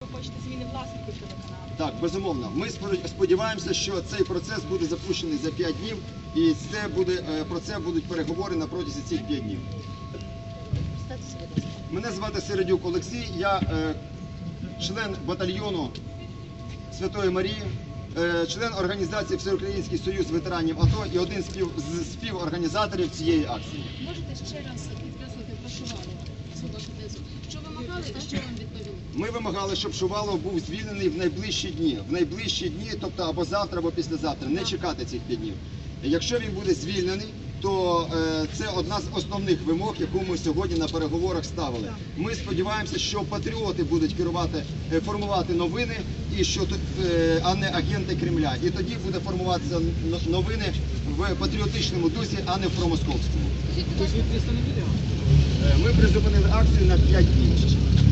Ви хочете зміни власників телеканалу? Так, безумовно. Ми сподіваємося, що цей процес буде запущений за 5 днів, і це буде е, про це будуть переговори на протязі цих 5 днів. Мене звати Середюк Олексій, я е, член батальйону Святої Марії, е, член організації Всеукраїнський Союз ветеранів АТО і один з спів, співорганізаторів цієї акції. Можете ще раз підкреслити про Шувалова, цю тезу. Що вимагали що вам відповіли? Ми вимагали, щоб Шувалов був звільнений в найближчі дні. В найближчі дні, тобто або завтра, або післязавтра, не чекати цих п'ять днів. Якщо він буде звільнений, то е, це одна з основних вимог, яку ми сьогодні на переговорах ставили. Ми сподіваємося, що патріоти будуть керувати, е, формувати новини, і що тут, е, а не агенти Кремля. І тоді буде формуватися новини в патріотичному дусі, а не в промосковському. Ми призупинили акцію на 5 днів.